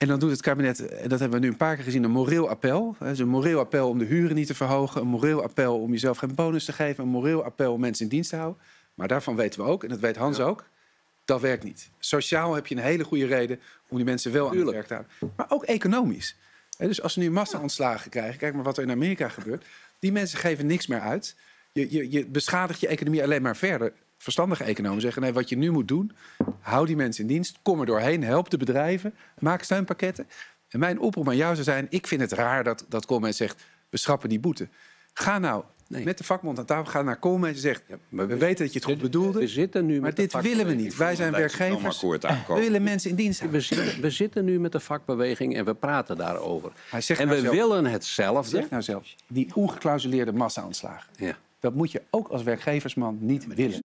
En dan doet het kabinet, en dat hebben we nu een paar keer gezien, een moreel appel. Dus een moreel appel om de huren niet te verhogen. Een moreel appel om jezelf geen bonus te geven. Een moreel appel om mensen in dienst te houden. Maar daarvan weten we ook, en dat weet Hans ook, dat werkt niet. Sociaal heb je een hele goede reden om die mensen wel aan het werk te houden. Maar ook economisch. Dus als ze nu massa-ontslagen krijgen, kijk maar wat er in Amerika gebeurt. Die mensen geven niks meer uit. Je, je, je beschadigt je economie alleen maar verder. Verstandige economen zeggen, nee, wat je nu moet doen... hou die mensen in dienst, kom er doorheen, help de bedrijven... maak steunpakketten. En mijn oproep aan jou zou zijn... ik vind het raar dat, dat Coleman zegt, we schrappen die boete. Ga nou Nee. met de vakbond aan tafel, ga naar Coleman en zegt... we weten dat je het goed bedoelde, We zitten nu maar met de dit willen we niet. Wij zijn werkgevers, we willen mensen in dienst hebben. We zitten, we zitten nu met de vakbeweging en we praten daarover. Hij zegt En nou we zelf- willen hetzelfde. Zeg nou zelf, die ongeclausuleerde massa-ontslagen... Ja. dat moet je ook als werkgeversman niet willen.